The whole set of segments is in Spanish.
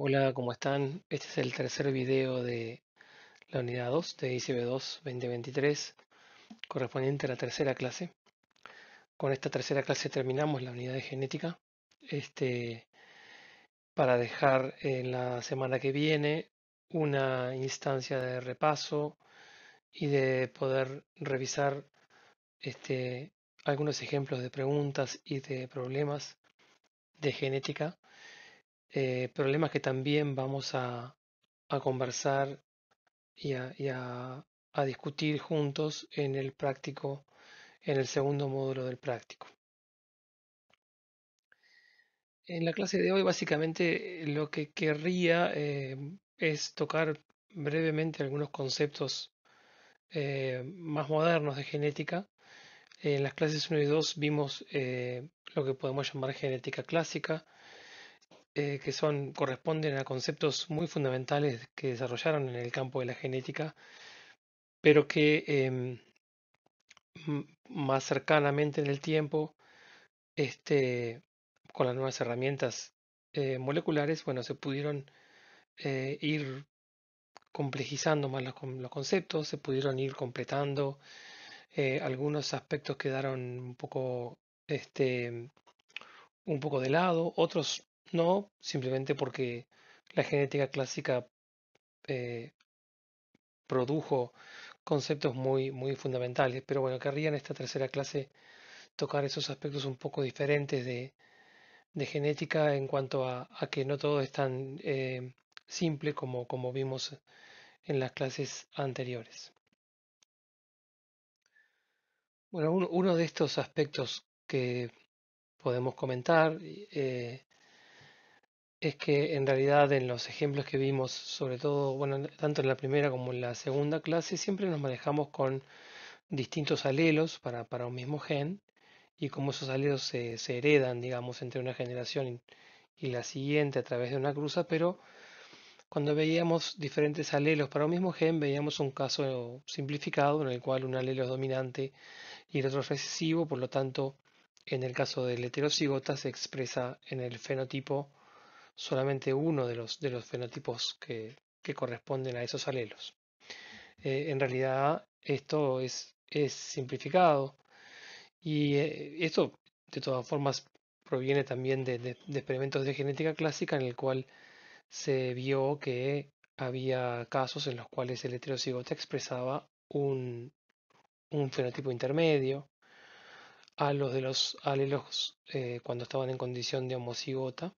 Hola, ¿cómo están? Este es el tercer video de la unidad 2 de ICB2 2023, correspondiente a la tercera clase. Con esta tercera clase terminamos la unidad de genética. Este, para dejar en la semana que viene una instancia de repaso y de poder revisar este, algunos ejemplos de preguntas y de problemas de genética eh, problemas que también vamos a, conversar y, a, discutir juntos en el práctico, en el segundo módulo del práctico. En la clase de hoy básicamente lo que querría eh, es tocar brevemente algunos conceptos eh, más modernos de genética. En las clases 1 y 2 vimos lo que podemos llamar genética clásica, eh, que son, corresponden a conceptos muy fundamentales que desarrollaron en el campo de la genética, pero que em, más cercanamente en el tiempo, este, con las nuevas herramientas eh, moleculares, bueno, se pudieron eh, ir complejizando más los, conceptos, se pudieron ir completando, algunos aspectos quedaron un poco, este, un poco de lado, otros no, simplemente porque la genética clásica eh, produjo conceptos muy, muy fundamentales. Pero bueno, querría en esta tercera clase tocar esos aspectos un poco diferentes de, genética en cuanto a, que no todo es tan eh, simple como, como vimos en las clases anteriores. Bueno, uno, de estos aspectos que podemos comentar eh, es que en realidad en los ejemplos que vimos, sobre todo, bueno, tanto en la primera como en la segunda clase, siempre nos manejamos con distintos alelos para, para un mismo gen y cómo esos alelos se, heredan, digamos, entre una generación y, la siguiente a través de una cruza, pero cuando veíamos diferentes alelos para un mismo gen, veíamos un caso simplificado en el cual un alelo es dominante y el otro es recesivo, por lo tanto, en el caso del heterocigota se expresa en el fenotipo solamente uno de los, de los fenotipos que, corresponden a esos alelos. Eh, en realidad esto es, es simplificado y eh, esto de todas formas proviene también de, experimentos de genética clásica en el cual se vio que había casos en los cuales el heterocigote expresaba un, un fenotipo intermedio a los de los alelos eh, cuando estaban en condición de homocigota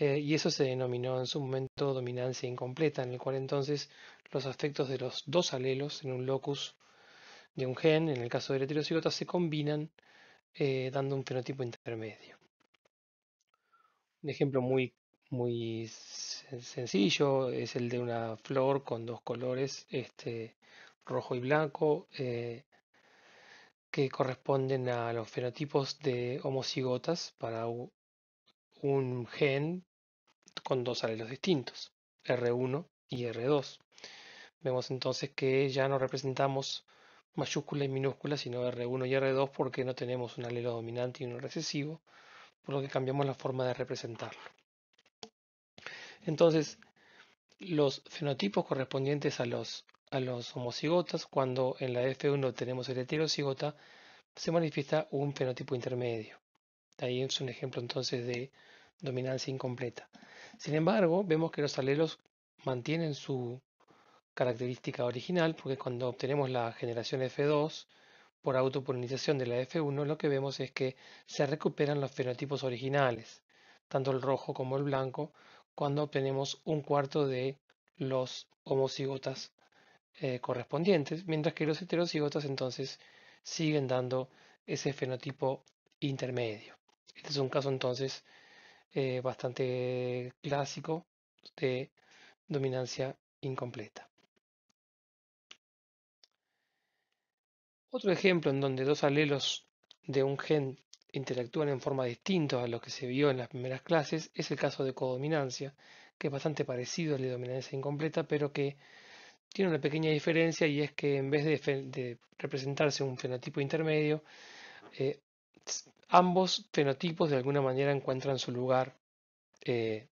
eh, y eso se denominó en su momento dominancia incompleta, en el cual entonces los afectos de los dos alelos en un locus de un gen, en el caso del heterocigota, se combinan eh, dando un fenotipo intermedio. Un ejemplo muy, muy sencillo es el de una flor con dos colores, este, rojo y blanco, eh, que corresponden a los fenotipos de homocigotas para un gen con dos alelos distintos, R1 y R2. Vemos entonces que ya no representamos mayúscula y minúscula, sino R1 y R2 porque no tenemos un alelo dominante y uno recesivo, por lo que cambiamos la forma de representarlo. Entonces, los fenotipos correspondientes a los, a los homocigotas, cuando en la F1 tenemos el heterocigota, se manifiesta un fenotipo intermedio. Ahí es un ejemplo entonces de dominancia incompleta. Sin embargo, vemos que los alelos mantienen su característica original porque cuando obtenemos la generación F2 por autopolinización de la F1, lo que vemos es que se recuperan los fenotipos originales, tanto el rojo como el blanco, cuando obtenemos un cuarto de los homocigotas eh, correspondientes, mientras que los heterocigotas entonces siguen dando ese fenotipo intermedio. Este es un caso entonces eh, bastante clásico de dominancia incompleta. Otro ejemplo en donde dos alelos de un gen interactúan en forma distinta a lo que se vio en las primeras clases es el caso de codominancia, que es bastante parecido al de dominancia incompleta, pero que tiene una pequeña diferencia y es que en vez de, representarse un fenotipo intermedio, eh, ambos fenotipos de alguna manera encuentran su lugar eh,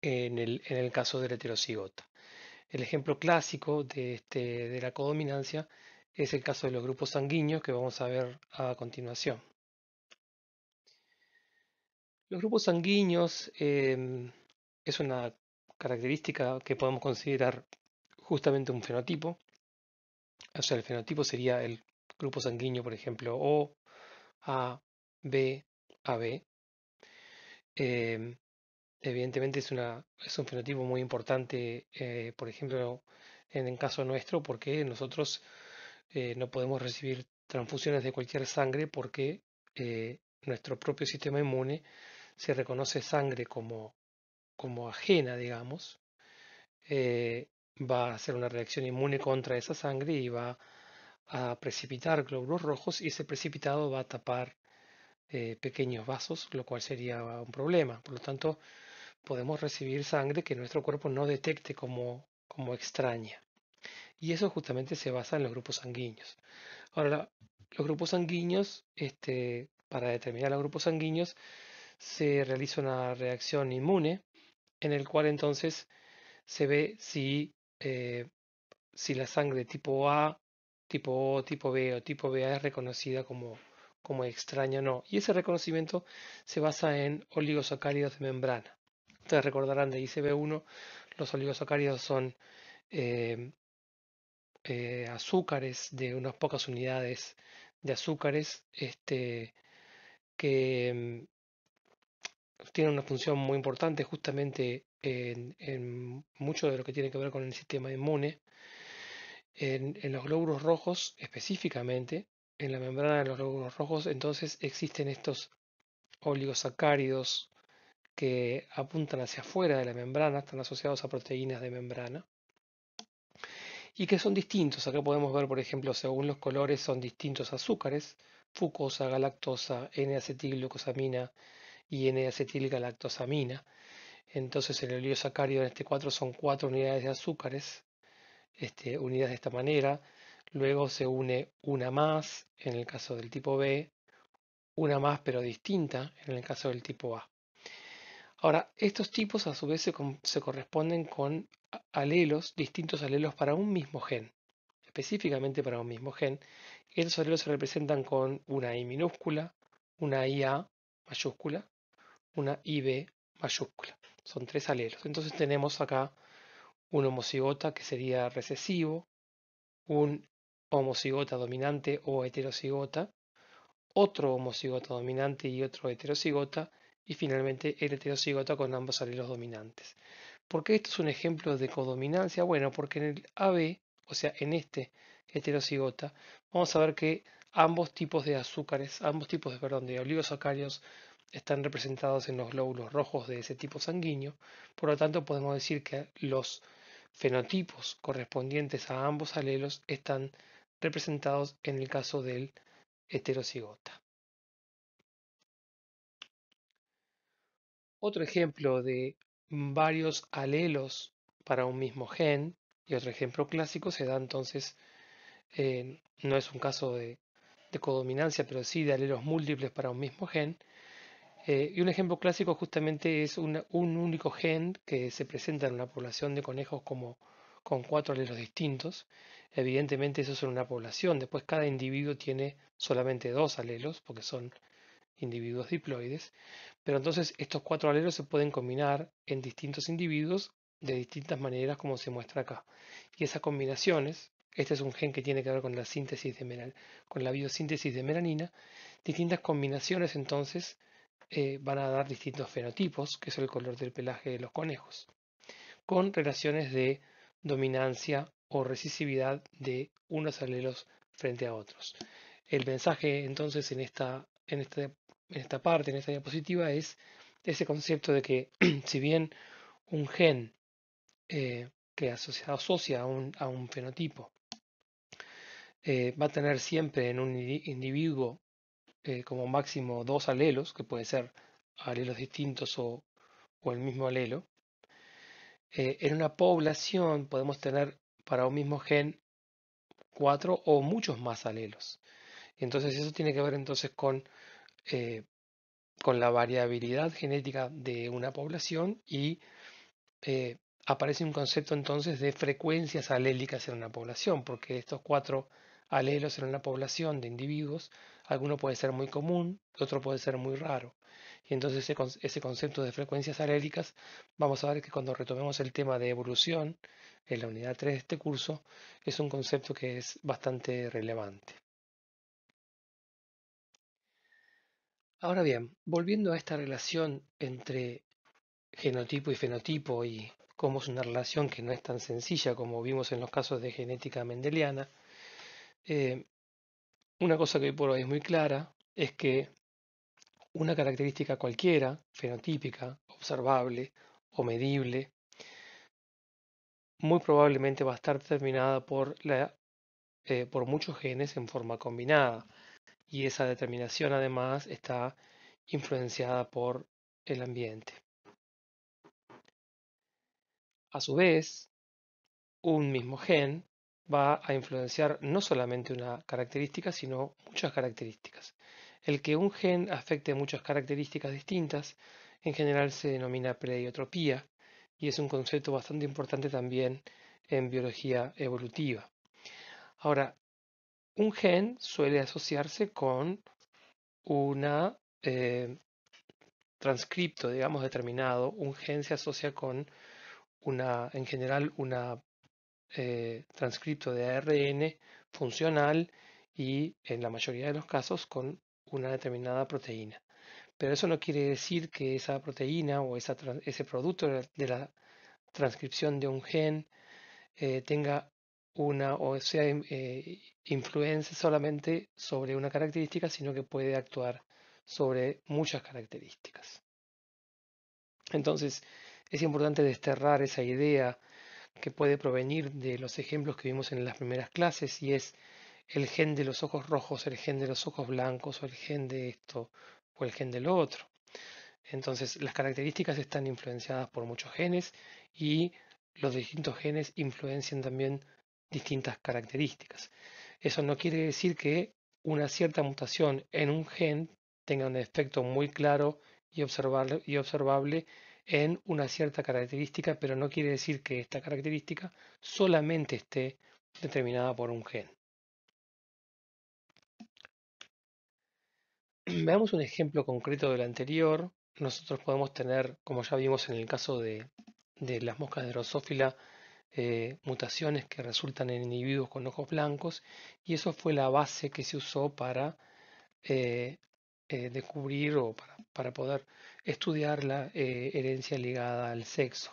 en el, caso del heterocigota. El ejemplo clásico de, este, de la codominancia es el caso de los grupos sanguíneos que vamos a ver a continuación. Los grupos sanguíneos em, es una característica que podemos considerar justamente un fenotipo. O sea, el fenotipo sería el grupo sanguíneo, por ejemplo, O, A, B, AB. Em, evidentemente es, una, es un fenotipo muy importante, eh, por ejemplo, en el caso nuestro, porque nosotros eh, no podemos recibir transfusiones de cualquier sangre porque eh, nuestro propio sistema inmune se reconoce sangre como, como ajena, digamos, va a hacer una reacción inmune contra esa sangre y va a precipitar glóbulos rojos y ese precipitado va a tapar pequeños vasos, lo cual sería un problema. Por lo tanto, podemos recibir sangre que nuestro cuerpo no detecte como, como extraña. Y eso justamente se basa en los grupos sanguíneos. Ahora, los grupos sanguíneos, este, para determinar los grupos sanguíneos, se realiza una reacción inmune en el cual entonces se ve si, eh, si la sangre tipo A, tipo O, tipo B o tipo BA es reconocida como, como extraña o no. Y ese reconocimiento se basa en oligosacáridos de membrana. Ustedes recordarán de ICB1, los oligosacáridos son eh, eh, azúcares de unas pocas unidades de azúcares este, que mm, tienen una función muy importante justamente en, mucho de lo que tiene que ver con el sistema inmune. En, los glóbulos rojos específicamente, en la membrana de los glóbulos rojos, entonces existen estos oligosacáridos que apuntan hacia afuera de la membrana, están asociados a proteínas de membrana y que son distintos. Acá podemos ver, por ejemplo, según los colores son distintos azúcares, fucosa, galactosa, N-acetilglucosamina y N-acetilgalactosamina. Entonces el oligosacárido en este 4 son cuatro unidades de azúcares, este, unidas de esta manera. Luego se une una más en el caso del tipo B, una más pero distinta en el caso del tipo A. Ahora, estos tipos a su vez se, corresponden con alelos, distintos alelos para un mismo gen, específicamente para un mismo gen. Estos alelos se representan con una I minúscula, una IA mayúscula, una IB mayúscula. Son tres alelos. Entonces tenemos acá un homocigota que sería recesivo, un homocigota dominante o heterocigota, otro homocigota dominante y otro heterocigota, y finalmente el heterocigota con ambos alelos dominantes. ¿Por qué esto es un ejemplo de codominancia? Bueno, porque en el AB, o sea, en este heterocigota, vamos a ver que ambos tipos de azúcares, ambos tipos de, perdón, de oligosacáridos están representados en los glóbulos rojos de ese tipo sanguíneo. Por lo tanto, podemos decir que los fenotipos correspondientes a ambos alelos están representados en el caso del heterocigota. Otro ejemplo de varios alelos para un mismo gen y otro ejemplo clásico se da entonces, no es un caso de, codominancia, pero sí de alelos múltiples para un mismo gen. Eh, y un ejemplo clásico justamente es un único gen que se presenta en una población de conejos como con cuatro alelos distintos. Evidentemente eso es en una población. Después cada individuo tiene solamente dos alelos porque son individuos diploides, pero entonces estos cuatro alelos se pueden combinar en distintos individuos de distintas maneras como se muestra acá. Y esas combinaciones, este es un gen que tiene que ver con la síntesis de con la biosíntesis de melanina, distintas combinaciones entonces eh, van a dar distintos fenotipos, que es el color del pelaje de los conejos, con relaciones de dominancia o recesividad de unos alelos frente a otros. El mensaje entonces en esta, en este en esta parte, en esta diapositiva, es ese concepto de que si bien un gen eh, que asocia, asocia a, un, a, un, fenotipo eh, va a tener siempre en un individuo eh, como máximo dos alelos, que pueden ser alelos distintos o, o el mismo alelo, en una población podemos tener para un mismo gen cuatro o muchos más alelos. Entonces eso tiene que ver entonces con eh, con la variabilidad genética de una población y eh, aparece un concepto entonces de frecuencias alélicas en una población, porque estos cuatro alelos en una población de individuos, alguno puede ser muy común, otro puede ser muy raro. Y entonces ese, concepto de frecuencias alélicas, vamos a ver que cuando retomemos el tema de evolución, en la unidad 3 de este curso, es un concepto que es bastante relevante. Ahora bien, volviendo a esta relación entre genotipo y fenotipo y cómo es una relación que no es tan sencilla como vimos en los casos de genética mendeliana, eh, una cosa que hoy por hoy es muy clara es que una característica cualquiera, fenotípica, observable o medible, muy probablemente va a estar determinada por, la, eh, por muchos genes en forma combinada. Y esa determinación además está influenciada por el ambiente. A su vez, un mismo gen va a influenciar no solamente una característica, sino muchas características. El que un gen afecte muchas características distintas en general se denomina pleiotropía y es un concepto bastante importante también en biología evolutiva. Ahora, un gen suele asociarse con una eh, transcripto, digamos, determinado. Un gen se asocia con una, en general, una eh, transcripto de ARN funcional y en la mayoría de los casos con una determinada proteína. Pero eso no quiere decir que esa proteína o ese producto de la transcripción de un gen eh, tenga una o sea eh, influencia solamente sobre una característica, sino que puede actuar sobre muchas características. Entonces, es importante desterrar esa idea que puede provenir de los ejemplos que vimos en las primeras clases y es el gen de los ojos rojos, el gen de los ojos blancos, o el gen de esto, o el gen de lo otro. Entonces, las características están influenciadas por muchos genes y los distintos genes influencian también distintas características. Eso no quiere decir que una cierta mutación en un gen tenga un efecto muy claro y observable, y observable en una cierta característica, pero no quiere decir que esta característica solamente esté determinada por un gen. Veamos un ejemplo concreto del anterior. Nosotros podemos tener, como ya vimos en el caso de, las moscas de Drosophila, eh, mutaciones que resultan en individuos con ojos blancos y eso fue la base que se usó para eh, eh, descubrir o para, poder estudiar la herencia ligada al sexo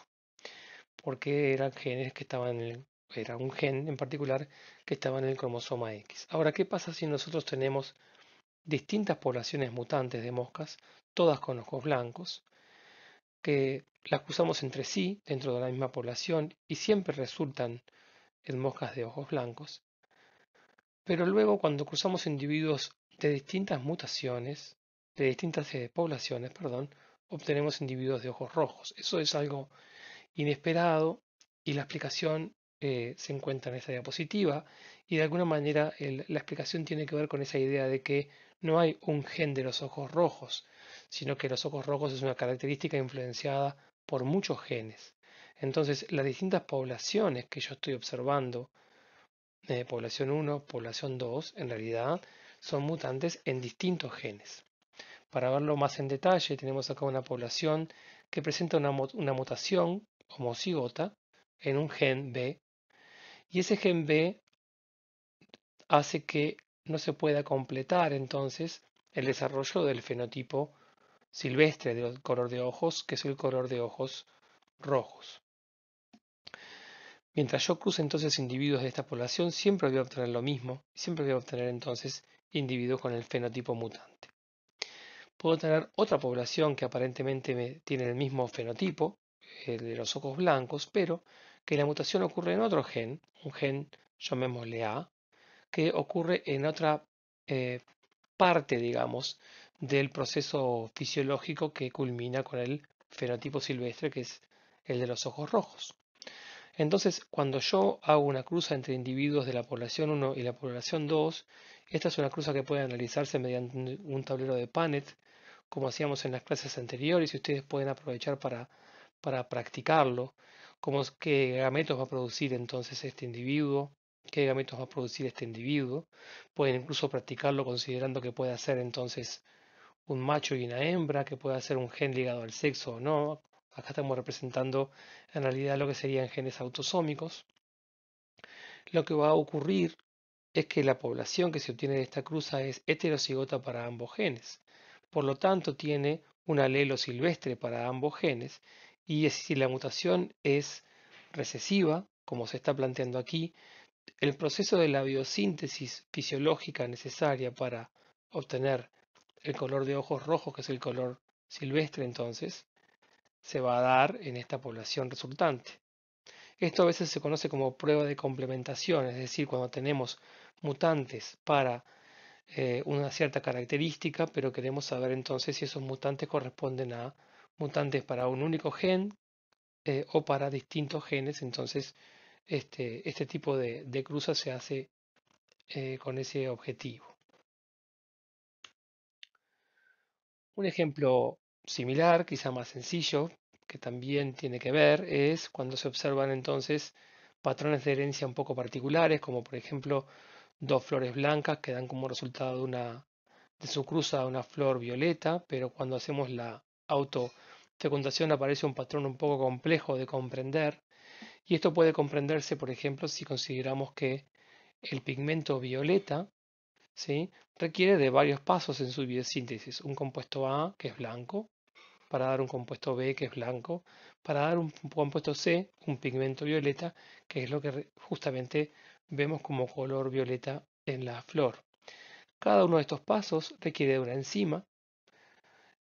porque eran genes que estaban en el, era un gen en particular que estaba en el cromosoma X. Ahora, ¿qué pasa si nosotros tenemos distintas poblaciones mutantes de moscas, todas con ojos blancos, que las cruzamos entre sí dentro de la misma población y siempre resultan en moscas de ojos blancos. Pero luego cuando cruzamos individuos de distintas mutaciones, de distintas eh, poblaciones, perdón, obtenemos individuos de ojos rojos. Eso es algo inesperado y la explicación eh, se encuentra en esa diapositiva y de alguna manera la explicación tiene que ver con esa idea de que no hay un gen de los ojos rojos, sino que los ojos rojos es una característica influenciada por muchos genes. Entonces, las distintas poblaciones que yo estoy observando, eh, población 1, población 2, en realidad son mutantes en distintos genes. Para verlo más en detalle, tenemos acá una población que presenta una, mutación homocigota en un gen B, y ese gen B hace que no se pueda completar entonces el desarrollo del fenotipo silvestre del color de ojos, que es el color de ojos rojos. Mientras yo cruce entonces individuos de esta población, siempre voy a obtener lo mismo, siempre voy a obtener entonces individuos con el fenotipo mutante. Puedo tener otra población que aparentemente tiene el mismo fenotipo, el de los ojos blancos, pero que la mutación ocurre en otro gen, un gen llamémosle A, que ocurre en otra eh, parte, digamos, del proceso fisiológico que culmina con el fenotipo silvestre, que es el de los ojos rojos. Entonces, cuando yo hago una cruza entre individuos de la población 1 y la población 2, esta es una cruza que puede analizarse mediante un tablero de Panet, como hacíamos en las clases anteriores, y ustedes pueden aprovechar para para practicarlo, como qué gametos va a producir entonces este individuo, qué gametos va a producir este individuo. Pueden incluso practicarlo considerando que puede ser entonces un macho y una hembra, que puede ser un gen ligado al sexo o no. Acá estamos representando en realidad lo que serían genes autosómicos. Lo que va a ocurrir es que la población que se obtiene de esta cruza es heterocigota para ambos genes. Por lo tanto, tiene un alelo silvestre para ambos genes y si la mutación es recesiva, como se está planteando aquí, el proceso de la biosíntesis fisiológica necesaria para obtener el color de ojos rojos, que es el color silvestre entonces, se va a dar en esta población resultante. Esto a veces se conoce como prueba de complementación, es decir, cuando tenemos mutantes para eh, una cierta característica, pero queremos saber entonces si esos mutantes corresponden a mutantes para un único gen eh, o para distintos genes, entonces este, este tipo de, de cruza se hace eh, con ese objetivo. Un ejemplo similar, quizá más sencillo, que también tiene que ver, es cuando se observan entonces patrones de herencia un poco particulares, como por ejemplo dos flores blancas que dan como resultado de, una, de su cruza una flor violeta, pero cuando hacemos la autofecundación aparece un patrón un poco complejo de comprender, y esto puede comprenderse, por ejemplo, si consideramos que el pigmento violeta ¿sí? requiere de varios pasos en su biosíntesis. Un compuesto A, que es blanco, para dar un compuesto B, que es blanco, para dar un compuesto C, un pigmento violeta, que es lo que justamente vemos como color violeta en la flor. Cada uno de estos pasos requiere de una enzima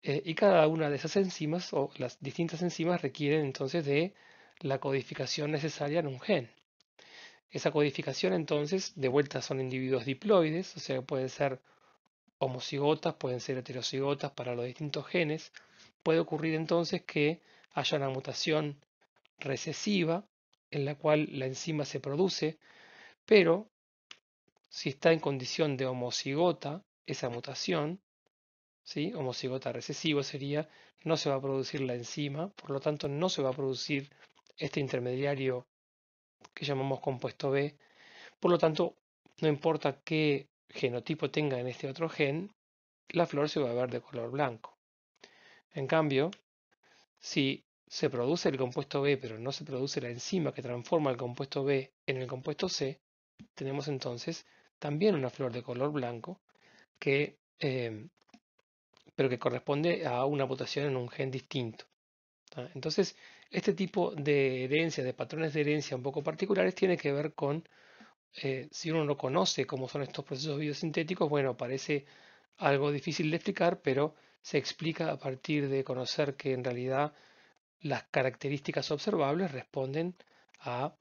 eh, y cada una de esas enzimas o las distintas enzimas requieren entonces de la codificación necesaria en un gen. Esa codificación entonces, de vuelta son individuos diploides, o sea, pueden ser homocigotas, pueden ser heterocigotas para los distintos genes. Puede ocurrir entonces que haya una mutación recesiva en la cual la enzima se produce, pero si está en condición de homocigota, esa mutación, ¿sí? homocigota recesivo sería, no se va a producir la enzima, por lo tanto no se va a producir este intermediario que llamamos compuesto B. Por lo tanto, no importa qué genotipo tenga en este otro gen, la flor se va a ver de color blanco. En cambio, si se produce el compuesto B, pero no se produce la enzima que transforma el compuesto B en el compuesto C, tenemos entonces también una flor de color blanco que, eh, pero que corresponde a una mutación en un gen distinto. Entonces, este tipo de herencia, de patrones de herencia un poco particulares, tiene que ver con, eh, si uno no conoce cómo son estos procesos biosintéticos, bueno, parece algo difícil de explicar, pero se explica a partir de conocer que en realidad las características observables responden a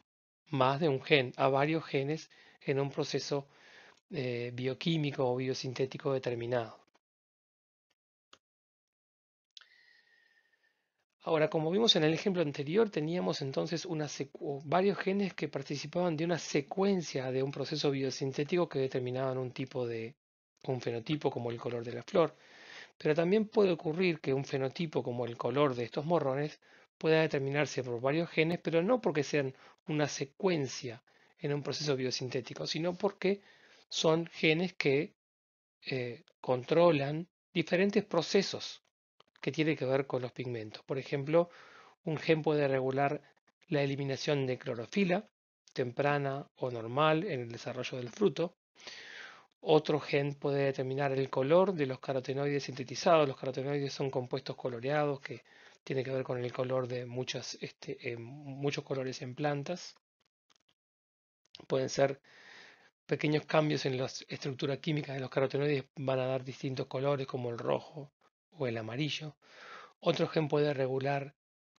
más de un gen, a varios genes en un proceso eh, bioquímico o biosintético determinado. Ahora, como vimos en el ejemplo anterior, teníamos entonces varios genes que participaban de una secuencia de un proceso biosintético que determinaban un tipo de un fenotipo como el color de la flor. Pero también puede ocurrir que un fenotipo como el color de estos morrones pueda determinarse por varios genes, pero no porque sean una secuencia en un proceso biosintético, sino porque son genes que eh, controlan diferentes procesos que tiene que ver con los pigmentos. Por ejemplo, un gen puede regular la eliminación de clorofila, temprana o normal en el desarrollo del fruto. Otro gen puede determinar el color de los carotenoides sintetizados. Los carotenoides son compuestos coloreados que tienen que ver con el color de muchas, este, eh, muchos colores en plantas. Pueden ser pequeños cambios en la estructura química de los carotenoides van a dar distintos colores como el rojo, o el amarillo. Otro gen puede regular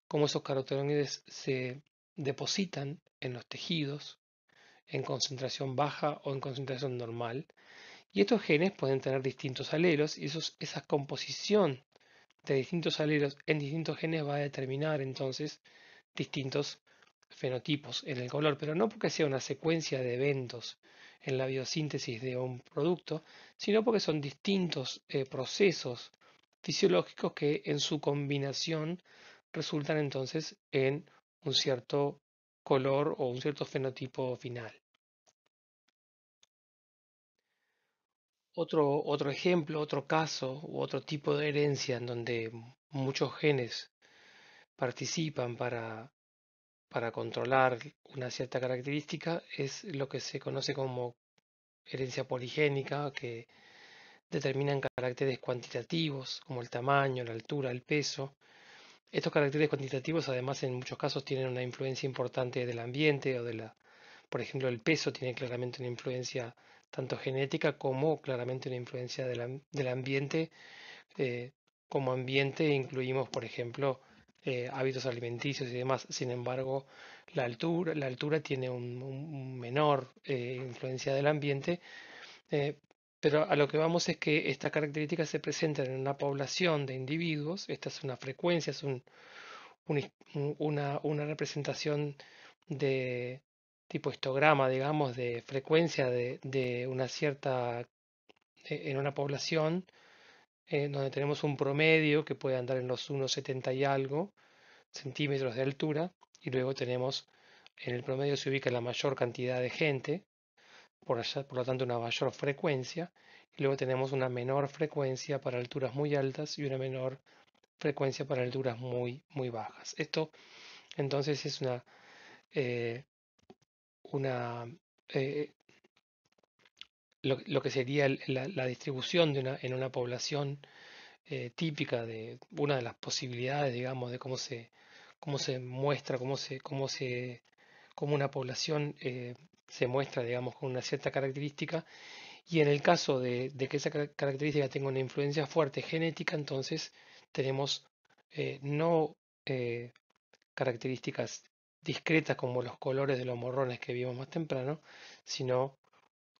cómo esos carotenoides se depositan en los tejidos en concentración baja o en concentración normal. Y estos genes pueden tener distintos alelos y esa composición de distintos alelos en distintos genes va a determinar entonces distintos fenotipos en el color, pero no porque sea una secuencia de eventos en la biosíntesis de un producto, sino porque son distintos eh, procesos fisiológicos que en su combinación resultan entonces en un cierto color o un cierto fenotipo final. Otro, otro ejemplo, otro caso u otro tipo de herencia en donde muchos genes participan para, para controlar una cierta característica es lo que se conoce como herencia poligénica, que determinan caracteres cuantitativos como el tamaño, la altura, el peso. Estos caracteres cuantitativos además en muchos casos tienen una influencia importante del ambiente o de la, por ejemplo, el peso tiene claramente una influencia tanto genética como claramente una influencia del, ambiente. Eh, como ambiente incluimos, por ejemplo, eh, hábitos alimenticios y demás. Sin embargo, la altura, la altura tiene un, menor eh, influencia del ambiente, pero a lo que vamos es que estas características se presentan en una población de individuos, esta es una frecuencia, es un, una, representación de, tipo histograma, digamos, de frecuencia de, una cierta, e, en una población, eh, donde tenemos un promedio que puede andar en los 1,70 y algo centímetros de altura, y luego tenemos, en el promedio se ubica la mayor cantidad de gente, por, por lo tanto una mayor frecuencia, y luego tenemos una menor frecuencia para alturas muy altas y una menor frecuencia para alturas muy, muy bajas. Esto entonces es una, eh, una eh, lo, que sería la, distribución de una, en una población eh, típica de una de las posibilidades, digamos, de cómo se, cómo se muestra, cómo se, cómo se, cómo una población se muestra, digamos, con una cierta característica. Y en el caso de, que esa característica tenga una influencia fuerte genética, entonces tenemos no características discretas como los colores de los morrones que vimos más temprano, sino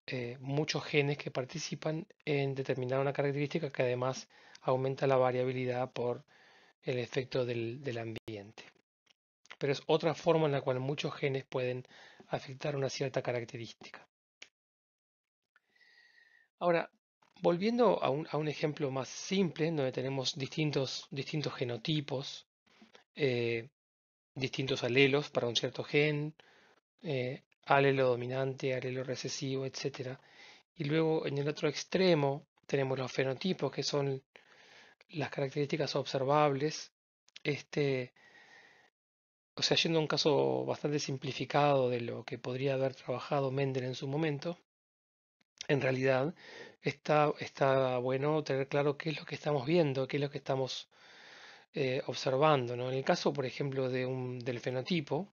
eh, muchos genes que participan en determinar una característica que además aumenta la variabilidad por el efecto del ambiente. Pero es otra forma en la cual muchos genes pueden afectar una cierta característica. Ahora, volviendo a un, ejemplo más simple, donde tenemos distintos, distintos genotipos, eh, distintos alelos para un cierto gen, eh, alelo dominante, alelo recesivo, etc. Y luego en el otro extremo tenemos los fenotipos, que son las características observables. Este, o sea, yendo un caso bastante simplificado de lo que podría haber trabajado Mendel en su momento, en realidad está, está bueno tener claro qué es lo que estamos viendo, qué es lo que estamos eh, observando. ¿no? En el caso, por ejemplo, de un, del fenotipo,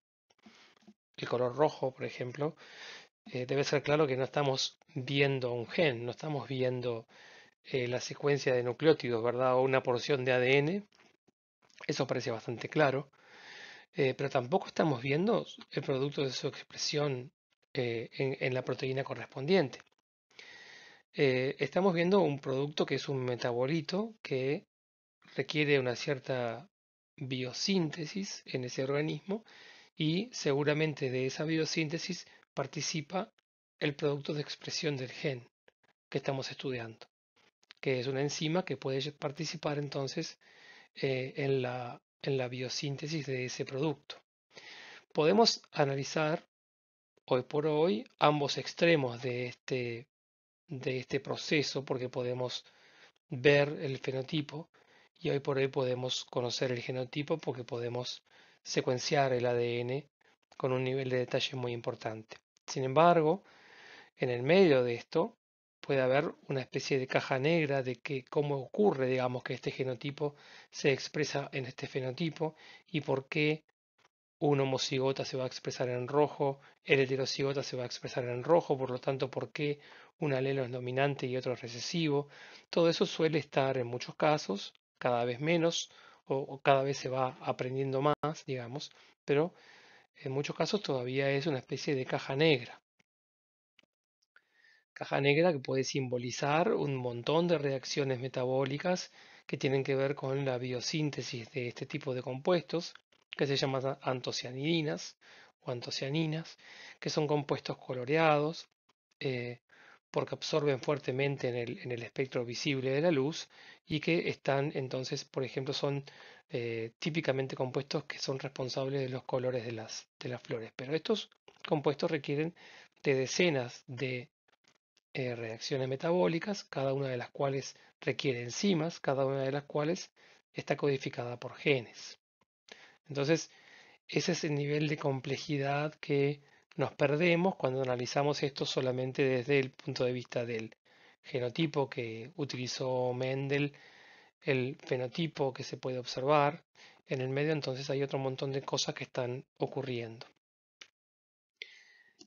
el color rojo, por ejemplo, eh, debe ser claro que no estamos viendo un gen, no estamos viendo eh, la secuencia de nucleótidos, ¿verdad? O una porción de ADN. Eso parece bastante claro. Pero tampoco estamos viendo el producto de su expresión en, en, la proteína correspondiente. estamos viendo un producto que es un metabolito que requiere una cierta biosíntesis en ese organismo y seguramente de esa biosíntesis participa el producto de expresión del gen que estamos estudiando, que es una enzima que puede participar entonces eh, en, la, en la biosíntesis de ese producto. Podemos analizar hoy por hoy ambos extremos de este, de este proceso porque podemos ver el fenotipo y hoy por hoy podemos conocer el genotipo porque podemos secuenciar el ADN con un nivel de detalle muy importante. Sin embargo, en el medio de esto puede haber una especie de caja negra de que cómo ocurre, digamos, que este genotipo se expresa en este fenotipo y por qué un homocigota se va a expresar en rojo, el heterocigota se va a expresar en rojo, por lo tanto, por qué un alelo es dominante y otro es recesivo. Todo eso suele estar en muchos casos cada vez menos o, cada vez se va aprendiendo más, digamos, pero en muchos casos todavía es una especie de caja negra. Caja negra que puede simbolizar un montón de reacciones metabólicas que tienen que ver con la biosíntesis de este tipo de compuestos, que se llaman antocianidinas o antocianinas, que son compuestos coloreados, eh, porque absorben fuertemente en el, espectro visible de la luz y que están entonces, por ejemplo, son eh, típicamente compuestos que son responsables de los colores de las, de las flores. Pero estos compuestos requieren de decenas de eh, reacciones metabólicas, cada una de las cuales requiere enzimas, cada una de las cuales está codificada por genes. Entonces, ese es el nivel de complejidad que nos perdemos cuando analizamos esto solamente desde el punto de vista del genotipo que utilizó Mendel, el fenotipo que se puede observar. En el medio entonces hay otro montón de cosas que están ocurriendo.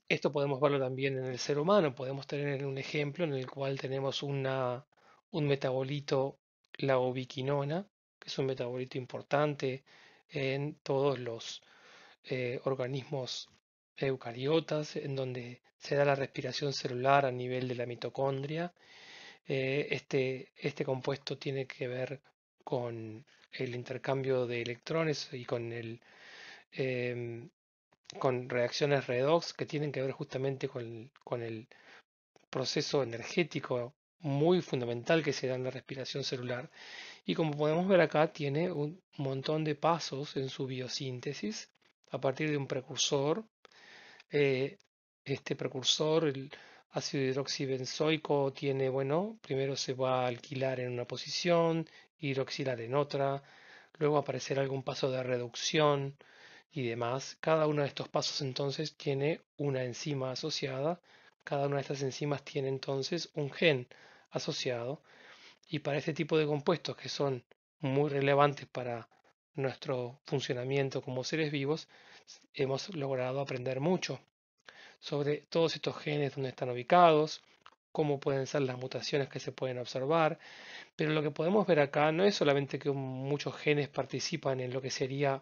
Esto podemos verlo también en el ser humano. Podemos tener un ejemplo en el cual tenemos una, un metabolito, la ubiquinona, que es un metabolito importante en todos los eh, organismos eucariotas, en donde se da la respiración celular a nivel de la mitocondria. Eh, este, este compuesto tiene que ver con el intercambio de electrones y con, el, em, con reacciones redox que tienen que ver justamente con el proceso energético muy fundamental que se da en la respiración celular. Y como podemos ver acá, tiene un montón de pasos en su biosíntesis a partir de un precursor eh, este precursor, el ácido hidroxibenzoico, tiene, bueno, primero se va a alquilar en una posición, hidroxilar en otra, luego aparecerá algún paso de reducción y demás. Cada uno de estos pasos entonces tiene una enzima asociada, cada una de estas enzimas tiene entonces un gen asociado y para este tipo de compuestos que son muy relevantes para nuestro funcionamiento como seres vivos, hemos logrado aprender mucho sobre todos estos genes, dónde están ubicados, cómo pueden ser las mutaciones que se pueden observar, pero lo que podemos ver acá no es solamente que muchos genes participan en lo que sería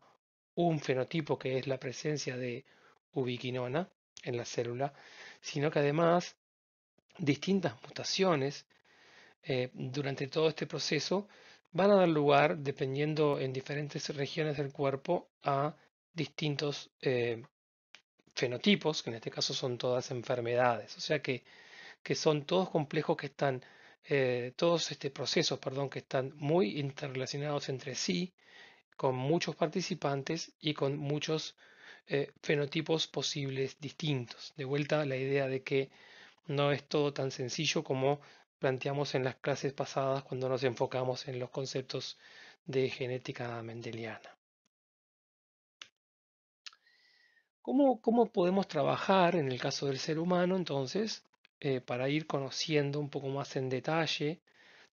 un fenotipo, que es la presencia de ubiquinona en la célula, sino que además distintas mutaciones eh, durante todo este proceso van a dar lugar, dependiendo en diferentes regiones del cuerpo, a distintos eh, fenotipos, que en este caso son todas enfermedades. O sea que, que son todos complejos que están, eh, todos este procesos, perdón, que están muy interrelacionados entre sí, con muchos participantes y con muchos eh, fenotipos posibles distintos. De vuelta la idea de que no es todo tan sencillo como planteamos en las clases pasadas cuando nos enfocamos en los conceptos de genética mendeliana. ¿Cómo, podemos trabajar en el caso del ser humano entonces eh, para ir conociendo un poco más en detalle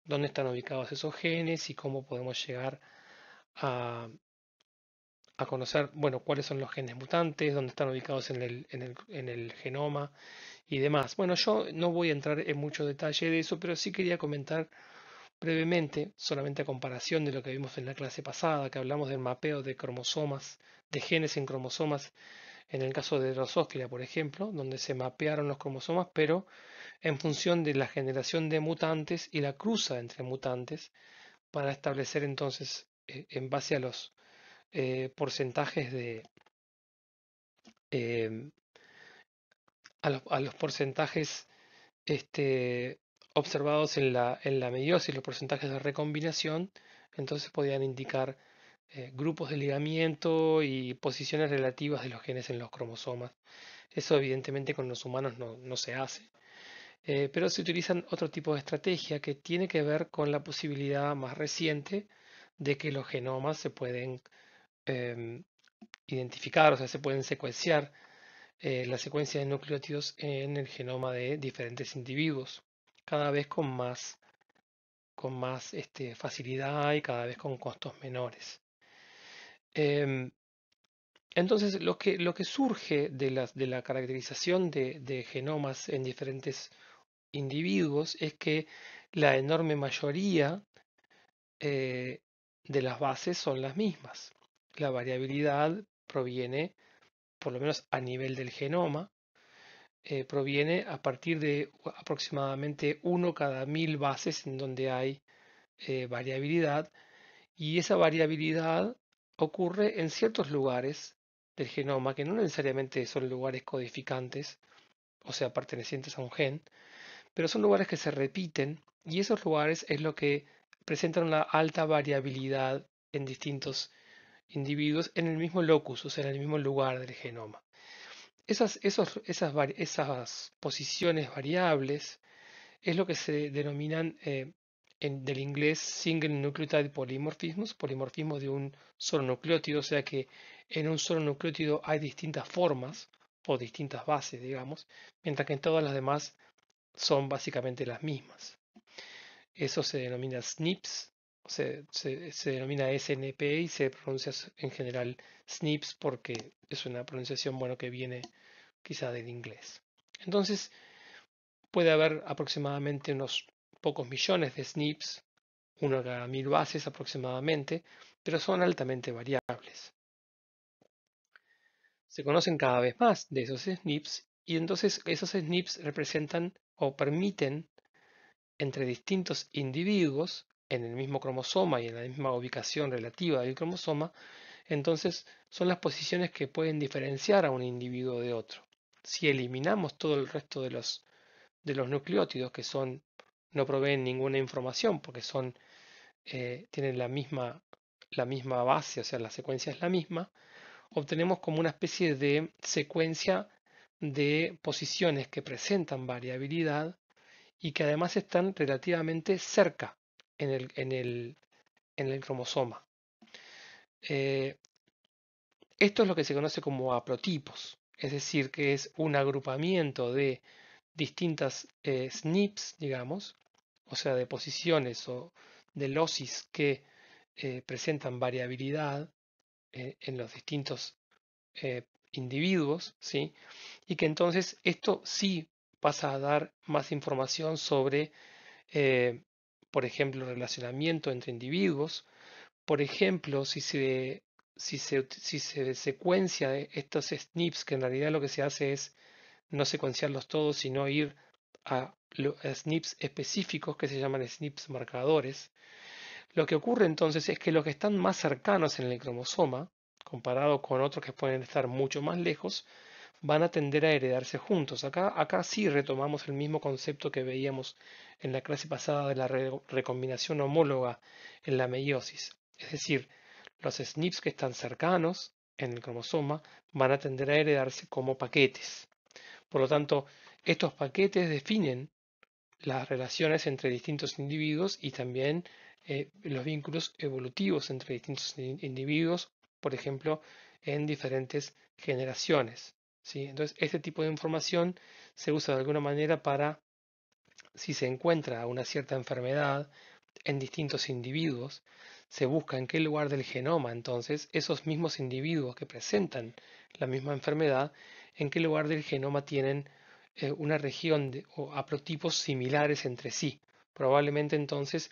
dónde están ubicados esos genes y cómo podemos llegar a, a conocer, bueno, cuáles son los genes mutantes, dónde están ubicados en el, en el, en el genoma y demás. Bueno, yo no voy a entrar en mucho detalle de eso, pero sí quería comentar brevemente, solamente a comparación de lo que vimos en la clase pasada, que hablamos del mapeo de cromosomas, de genes en cromosomas, en el caso de Drosophila, por ejemplo, donde se mapearon los cromosomas, pero en función de la generación de mutantes y la cruza entre mutantes, para establecer entonces, en base a los eh, porcentajes de, em, a los, porcentajes este, observados en la, en la meiosis, los porcentajes de recombinación, entonces podían indicar eh, grupos de ligamiento y posiciones relativas de los genes en los cromosomas. Eso evidentemente con los humanos no, se hace. Eh, pero se utilizan otro tipo de estrategia que tiene que ver con la posibilidad más reciente de que los genomas se pueden em, identificar, o sea, se pueden secuenciar eh, la secuencia de nucleótidos en el genoma de diferentes individuos, cada vez con más, con más este, facilidad y cada vez con costos menores. Em, entonces, lo que, lo que surge de la, de la caracterización de, genomas en diferentes individuos es que la enorme mayoría eh, de las bases son las mismas. La variabilidad proviene por lo menos a nivel del genoma, eh, proviene a partir de aproximadamente uno cada mil bases en donde hay eh, variabilidad y esa variabilidad ocurre en ciertos lugares del genoma que no necesariamente son lugares codificantes, o sea, pertenecientes a un gen, pero son lugares que se repiten y esos lugares es lo que presentan una alta variabilidad en distintos individuos en el mismo locus, o sea, en el mismo lugar del genoma. Esas, posiciones variables es lo que se denominan eh, en, del inglés single nucleotide polymorphisms, polimorfismo de un solo nucleótido, o sea que en un solo nucleótido hay distintas formas o distintas bases, digamos, mientras que en todas las demás son básicamente las mismas. Eso se denomina SNPs, se, denomina SNP y se pronuncia en general SNPs porque es una pronunciación bueno que viene quizá del inglés. Entonces, puede haber aproximadamente unos pocos millones de SNPs, uno cada mil bases aproximadamente, pero son altamente variables. Se conocen cada vez más de esos SNPs y entonces esos SNPs representan o permiten entre distintos individuos en el mismo cromosoma y en la misma ubicación relativa del cromosoma, entonces son las posiciones que pueden diferenciar a un individuo de otro. Si eliminamos todo el resto de los, de los nucleótidos que son no proveen ninguna información porque son eh, tienen la misma la misma base, o sea, la secuencia es la misma, obtenemos como una especie de secuencia de posiciones que presentan variabilidad y que además están relativamente cerca en el, en el, en el cromosoma. Eh, esto es lo que se conoce como haplotipos, es decir, que es un agrupamiento de distintas eh, SNPs, digamos, o sea, de posiciones o de losis que eh, presentan variabilidad en los distintos individuos, ¿sí? Y que entonces esto sí pasa a dar más información sobre por ejemplo, relacionamiento entre individuos, por ejemplo, si se, si se, si se secuencia estos SNPs, que en realidad lo que se hace es no secuenciarlos todos, sino ir a, SNPs específicos que se llaman SNPs marcadores, lo que ocurre entonces es que los que están más cercanos en el cromosoma, comparado con otros que pueden estar mucho más lejos, van a tender a heredarse juntos. Acá, acá sí retomamos el mismo concepto que veíamos en la clase pasada de la recombinación homóloga en la meiosis. Es decir, los SNPs que están cercanos en el cromosoma van a tender a heredarse como paquetes. Por lo tanto, estos paquetes definen las relaciones entre distintos individuos y también eh, los vínculos evolutivos entre distintos individuos, por ejemplo, en diferentes generaciones. Entonces, este tipo de información se usa de alguna manera para, si se encuentra una cierta enfermedad en distintos individuos, se busca en qué lugar del genoma, entonces, esos mismos individuos que presentan la misma enfermedad, en qué lugar del genoma tienen eh, una región o haplotipos similares entre sí. Probablemente entonces,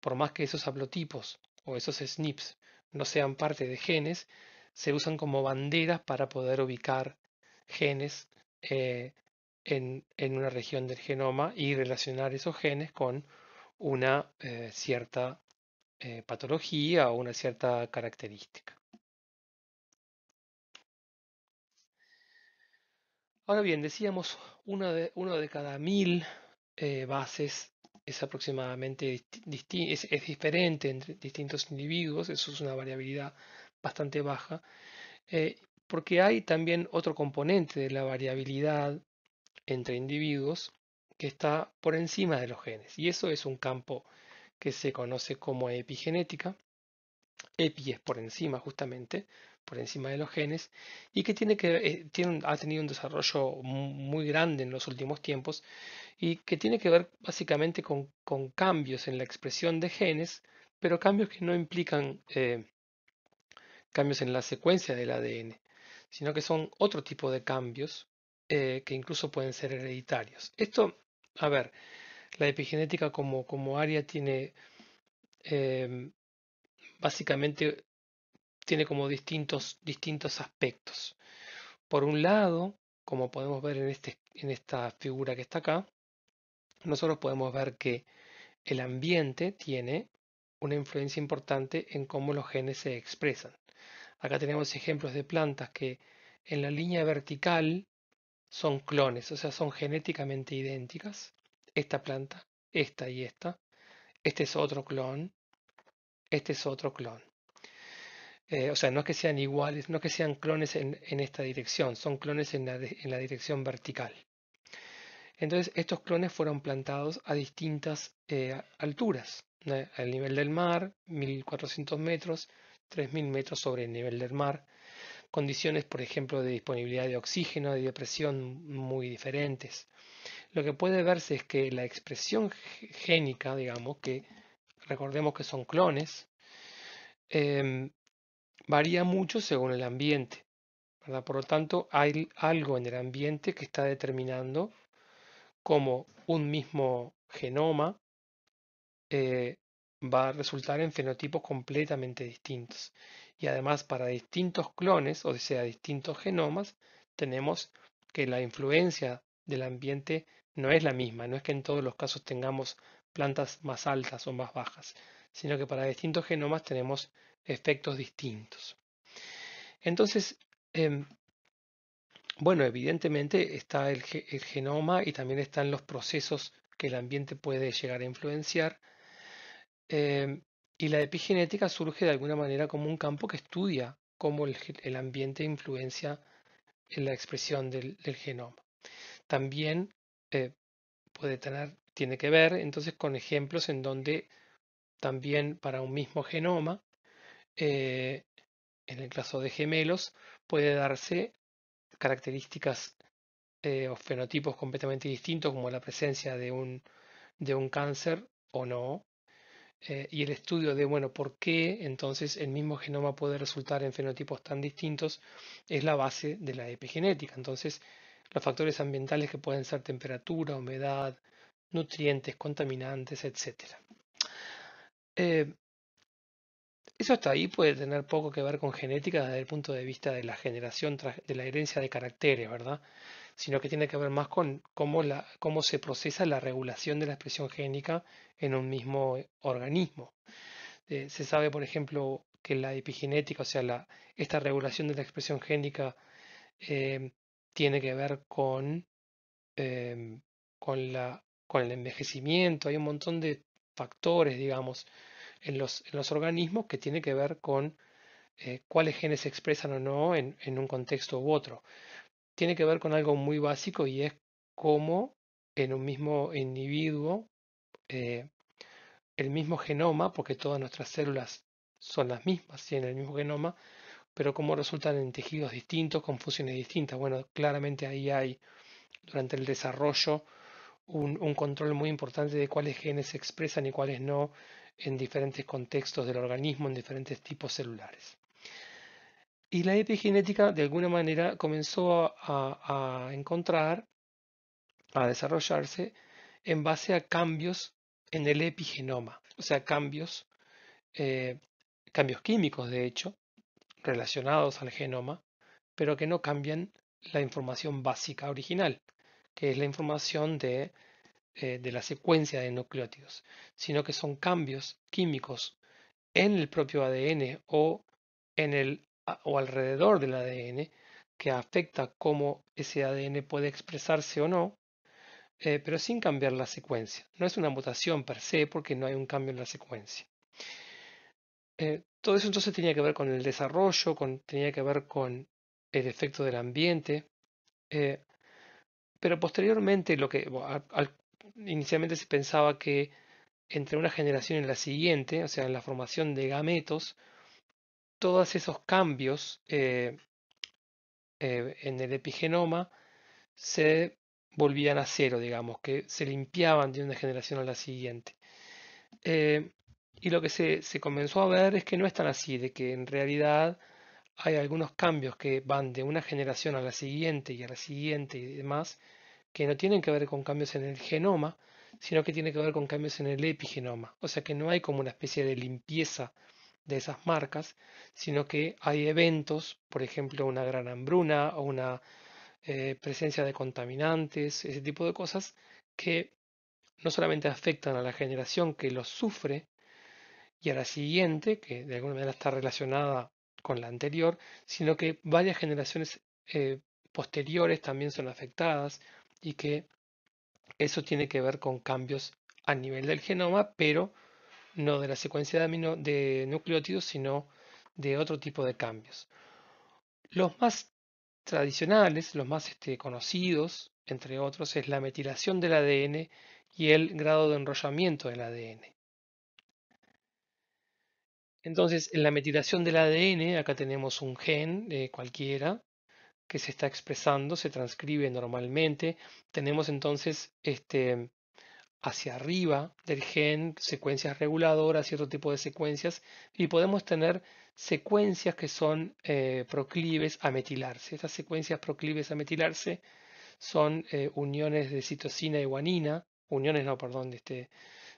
por más que esos haplotipos o esos SNPs no sean parte de genes, se usan como banderas para poder ubicar genes eh, en, una región del genoma y relacionar esos genes con una eh, cierta eh, patología o una cierta característica. Ahora bien, decíamos uno de, uno de cada mil bases es aproximadamente es, es, diferente entre distintos individuos, eso es una variabilidad bastante baja, porque hay también otro componente de la variabilidad entre individuos que está por encima de los genes. Y eso es un campo que se conoce como epigenética. Epi es por encima justamente, por encima de los genes, y que, tiene que eh, tiene, ha tenido un desarrollo muy grande en los últimos tiempos y que tiene que ver básicamente con, cambios en la expresión de genes, pero cambios que no implican eh, cambios en la secuencia del ADN sino que son otro tipo de cambios eh, que incluso pueden ser hereditarios. Esto, a ver, la epigenética como, como área tiene em, básicamente tiene como distintos, distintos aspectos. Por un lado, como podemos ver en, este, en esta figura que está acá, nosotros podemos ver que el ambiente tiene una influencia importante en cómo los genes se expresan. Acá tenemos ejemplos de plantas que en la línea vertical son clones, o sea, son genéticamente idénticas. Esta planta, esta y esta. Este es otro clon. Este es otro clon. Eh, o sea, no es que sean iguales, no que sean clones en, esta dirección, son clones en la, en la, dirección vertical. Entonces, estos clones fueron plantados a distintas eh, alturas, al nivel del mar, 1400 metros, 3000 metros sobre el nivel del mar, condiciones, por ejemplo, de disponibilidad de oxígeno, de presión muy diferentes. Lo que puede verse es que la expresión génica, digamos, que recordemos que son clones, em, varía mucho según el ambiente. Por lo tanto, hay algo en el ambiente que está determinando cómo un mismo genoma eh, va a resultar en fenotipos completamente distintos. Y además, para distintos clones, o sea, distintos genomas, tenemos que la influencia del ambiente no es la misma. No es que en todos los casos tengamos plantas más altas o más bajas, sino que para distintos genomas tenemos efectos distintos. Entonces, em, bueno, evidentemente está el, genoma y también están los procesos que el ambiente puede llegar a influenciar. Em, y la epigenética surge de alguna manera como un campo que estudia cómo el, ambiente influencia en la expresión del, genoma. También eh, puede tener, tiene que ver entonces con ejemplos en donde también para un mismo genoma eh, en el caso de gemelos, puede darse características eh, o fenotipos completamente distintos, como la presencia de un, de un cáncer o no. Eh, y el estudio de, bueno, por qué entonces el mismo genoma puede resultar en fenotipos tan distintos es la base de la epigenética. Entonces, los factores ambientales que pueden ser temperatura, humedad, nutrientes, contaminantes, etc. Eso hasta ahí puede tener poco que ver con genética desde el punto de vista de la generación, de la herencia de caracteres, ¿verdad? Sino que tiene que ver más con cómo, la, cómo se procesa la regulación de la expresión génica en un mismo organismo. Eh, se sabe, por ejemplo, que la epigenética, o sea, la, esta regulación de la expresión génica eh, tiene que ver con, em, con, la, con el envejecimiento. Hay un montón de factores, digamos, en los, organismos que tiene que ver con eh, cuáles genes se expresan o no en, un contexto u otro. Tiene que ver con algo muy básico y es cómo en un mismo individuo eh, el mismo genoma, porque todas nuestras células son las mismas, tienen el mismo genoma, pero cómo resultan en tejidos distintos, con funciones distintas. Bueno, claramente ahí hay durante el desarrollo un, un, control muy importante de cuáles genes se expresan y cuáles no en diferentes contextos del organismo, en diferentes tipos celulares. Y la epigenética de alguna manera comenzó a, encontrar, a desarrollarse en base a cambios en el epigenoma, o sea, cambios, eh, cambios químicos de hecho, relacionados al genoma, pero que no cambian la información básica original, que es la información de eh, de la secuencia de nucleótidos, sino que son cambios químicos en el propio ADN o, en el, o alrededor del ADN que afecta cómo ese ADN puede expresarse o no, eh, pero sin cambiar la secuencia. No es una mutación per se porque no hay un cambio en la secuencia. Eh, todo eso entonces tenía que ver con el desarrollo, con, tenía que ver con el efecto del ambiente, pero posteriormente lo que al, inicialmente se pensaba que entre una generación y la siguiente, o sea, en la formación de gametos, todos esos cambios eh, eh, en el epigenoma se volvían a cero, digamos, que se limpiaban de una generación a la siguiente. Eh, y lo que se, se, comenzó a ver es que no es tan así, de que en realidad hay algunos cambios que van de una generación a la siguiente y a la siguiente y demás, que no tienen que ver con cambios en el genoma, sino que tienen que ver con cambios en el epigenoma. O sea que no hay como una especie de limpieza de esas marcas, sino que hay eventos, por ejemplo, una gran hambruna o una eh, presencia de contaminantes, ese tipo de cosas, que no solamente afectan a la generación que los sufre y a la siguiente, que de alguna manera está relacionada con la anterior, sino que varias generaciones eh, posteriores también son afectadas y que eso tiene que ver con cambios a nivel del genoma, pero no de la secuencia de, amino, de nucleótidos, sino de otro tipo de cambios. Los más tradicionales, los más este, conocidos, entre otros, es la metilación del ADN y el grado de enrollamiento del ADN. Entonces, en la metilación del ADN, acá tenemos un gen de cualquiera que se está expresando, se transcribe normalmente. Tenemos entonces este, hacia arriba del gen secuencias reguladoras, cierto tipo de secuencias, y podemos tener secuencias que son eh, proclives a metilarse. Estas secuencias proclives a metilarse son eh, uniones de citosina y guanina, uniones no, perdón, este,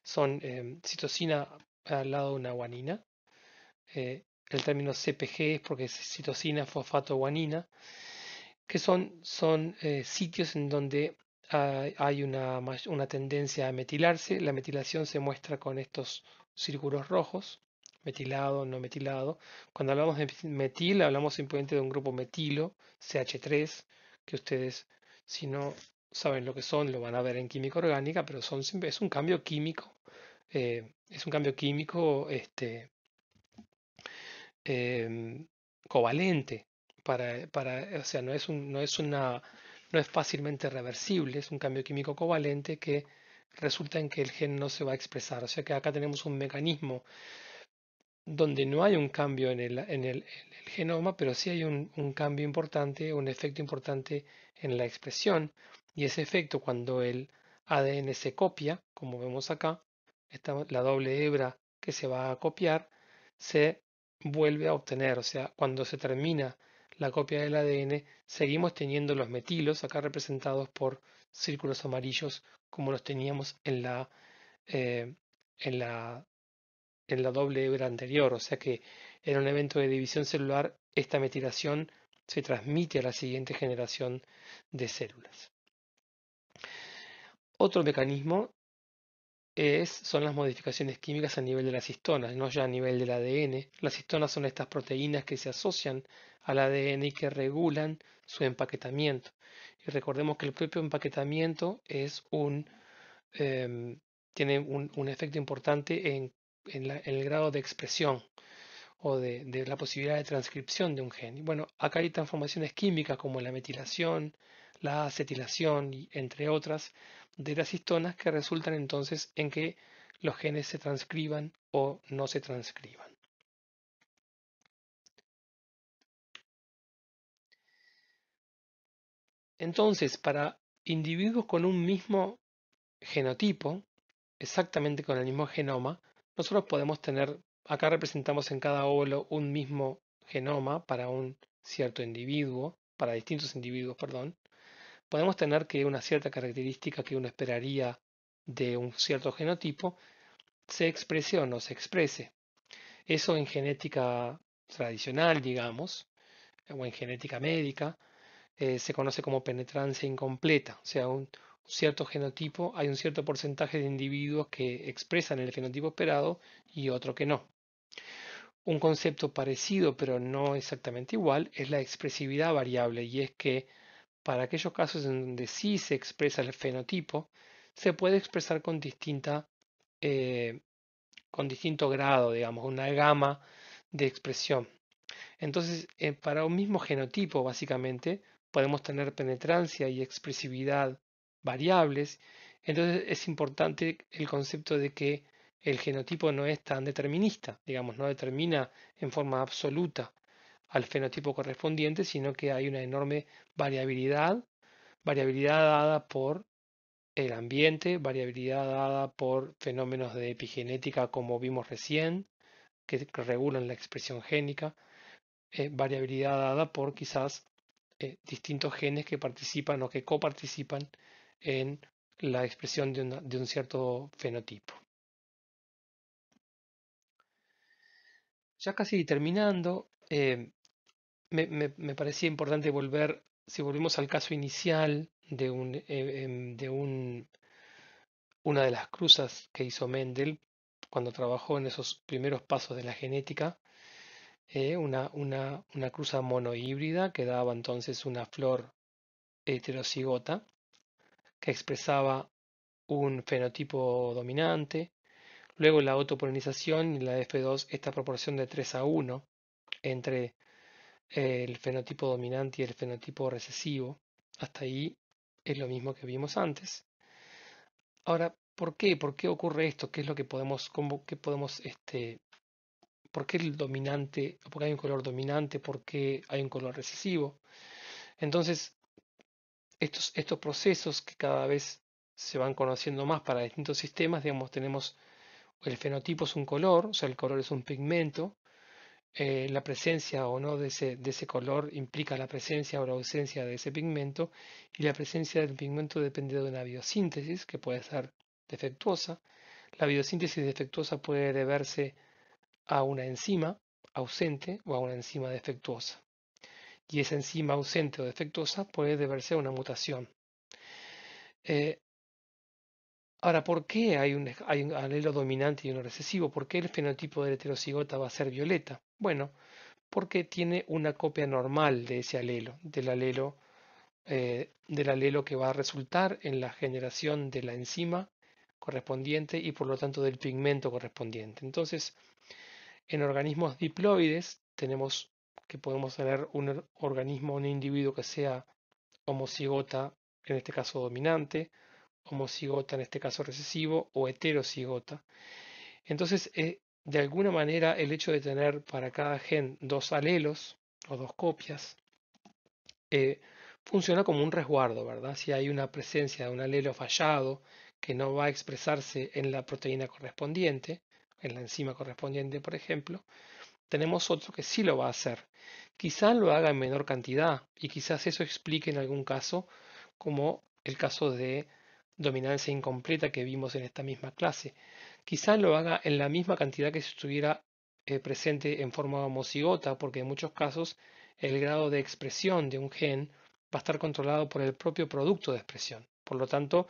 son eh, citosina al lado de una guanina. el término CPG es porque es citosina, fosfato, guanina, que son, son sitios en donde hay una, una tendencia a metilarse. La metilación se muestra con estos círculos rojos, metilado, no metilado. Cuando hablamos de metil, hablamos simplemente de un grupo metilo, CH3, que ustedes, si no saben lo que son, lo van a ver en química orgánica, pero son, es un cambio químico. Eh, es un cambio químico este, em, covalente. Para, para, o sea, no es, un, no es una no es fácilmente reversible, es un cambio químico covalente que resulta en que el gen no se va a expresar. O sea que acá tenemos un mecanismo donde no hay un cambio en el, genoma, pero sí hay un, cambio importante, un efecto importante en la expresión. Y ese efecto, cuando el ADN se copia, como vemos acá, la doble hebra que se va a copiar, se vuelve a obtener. O sea, cuando se termina la copia del ADN, seguimos teniendo los metilos, acá representados por círculos amarillos, como los teníamos en la, eh, en la, en la doble hebra anterior. O sea que en un evento de división celular, esta metilación se transmite a la siguiente generación de células. Otro mecanismo son las modificaciones químicas a nivel de las histonas, no ya a nivel del ADN. Las histonas son estas proteínas que se asocian al ADN y que regulan su empaquetamiento. Y recordemos que el propio empaquetamiento es em, tiene un, efecto importante en, el grado de expresión o de, de, la posibilidad de transcripción de un gen. bueno, acá hay transformaciones químicas como la metilación, la acetilación, entre otras, de las histonas que resultan entonces en que los genes se transcriban o no se transcriban. Entonces, para individuos con un mismo genotipo, exactamente con el mismo genoma, nosotros podemos tener, acá representamos en cada óvulo un mismo genoma para un cierto individuo, para distintos individuos, perdón, podemos tener que una cierta característica que uno esperaría de un cierto genotipo se exprese o no se exprese. Eso en genética tradicional, digamos, o en genética médica, eh, se conoce como penetrancia incompleta. O sea, un, cierto genotipo, hay un cierto porcentaje de individuos que expresan el genotipo esperado y otro que no. Un concepto parecido, pero no exactamente igual, es la expresividad variable, y es que para aquellos casos en donde sí se expresa el fenotipo, se puede expresar con distinta eh, con distinto grado, digamos, una gama de expresión. Entonces, eh, para un mismo genotipo, básicamente, podemos tener penetrancia y expresividad variables. Entonces, es importante el concepto de que el genotipo no es tan determinista, digamos, no determina en forma absoluta al fenotipo correspondiente, sino que hay una enorme variabilidad, variabilidad dada por el ambiente, variabilidad dada por fenómenos de epigenética como vimos recién, que regulan la expresión génica, eh, variabilidad dada por quizás eh, distintos genes que participan o que coparticipan en la expresión de, un cierto fenotipo. Ya casi terminando, eh, me, parecía importante volver, si volvemos al caso inicial de, un, eh, em, de un, una de las cruzas que hizo Mendel cuando trabajó en esos primeros pasos de la genética, eh, una, una, una cruza monohíbrida que daba entonces una flor heterocigota que expresaba un fenotipo dominante, luego la autopolinización y la F2, esta proporción de 3 a 1, entre el fenotipo dominante y el fenotipo recesivo. Hasta ahí es lo mismo que vimos antes. Ahora, ¿por qué? ¿Por qué ocurre esto? ¿Qué es lo que podemos, cómo, qué podemos, este, por qué el dominante, por qué hay un color dominante, por qué hay un color recesivo? Entonces, estos, estos procesos que cada vez se van conociendo más para distintos sistemas, digamos, tenemos el fenotipo es un color, o sea, el color es un pigmento, eh, la presencia o no de ese, de ese color implica la presencia o la ausencia de ese pigmento, y la presencia del pigmento depende de una biosíntesis que puede ser defectuosa. La biosíntesis defectuosa puede deberse a una enzima ausente o a una enzima defectuosa. Y esa enzima ausente o defectuosa puede deberse a una mutación. Eh, Ahora, ¿por qué hay un, alelo dominante y uno recesivo? ¿Por qué el fenotipo del heterocigota va a ser violeta? Bueno, porque tiene una copia normal de ese alelo, del alelo, eh, del alelo que va a resultar en la generación de la enzima correspondiente y por lo tanto del pigmento correspondiente. Entonces, en organismos diploides tenemos que podemos tener un organismo, un individuo que sea homocigota, en este caso dominante, homocigota, en este caso recesivo, o heterocigota. Entonces, eh, de alguna manera, el hecho de tener para cada gen dos alelos o dos copias eh, funciona como un resguardo, ¿verdad? Si hay una presencia de un alelo fallado que no va a expresarse en la proteína correspondiente, en la enzima correspondiente, por ejemplo, tenemos otro que sí lo va a hacer. Quizás lo haga en menor cantidad y quizás eso explique en algún caso, como el caso de dominancia incompleta que vimos en esta misma clase. Quizá lo haga en la misma cantidad que si estuviera eh, presente en forma homocigota, porque en muchos casos el grado de expresión de un gen va a estar controlado por el propio producto de expresión. Por lo tanto,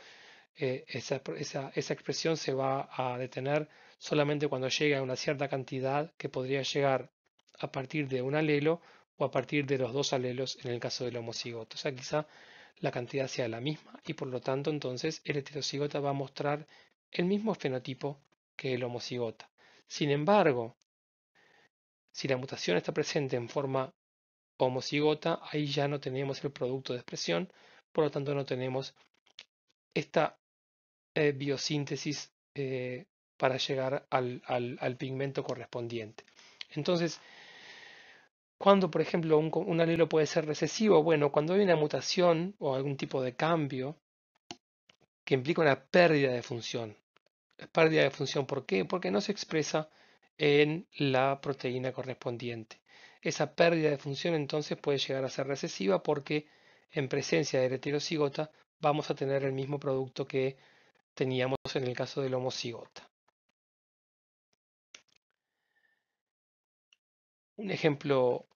eh, esa, esa, expresión se va a detener solamente cuando llegue a una cierta cantidad que podría llegar a partir de un alelo o a partir de los dos alelos en el caso del homocigoto. O sea, quizá la cantidad sea la misma y por lo tanto entonces el heterocigota va a mostrar el mismo fenotipo que el homocigota. Sin embargo, si la mutación está presente en forma homocigota, ahí ya no tenemos el producto de expresión, por lo tanto no tenemos esta eh, biosíntesis eh, para llegar al, al pigmento correspondiente. Entonces, cuando, por ejemplo, un, alelo puede ser recesivo? Bueno, cuando hay una mutación o algún tipo de cambio que implica una pérdida de función. Pérdida de función, ¿por qué? Porque no se expresa en la proteína correspondiente. Esa pérdida de función entonces puede llegar a ser recesiva porque en presencia del heterocigota vamos a tener el mismo producto que teníamos en el caso del homocigota. Un ejemplo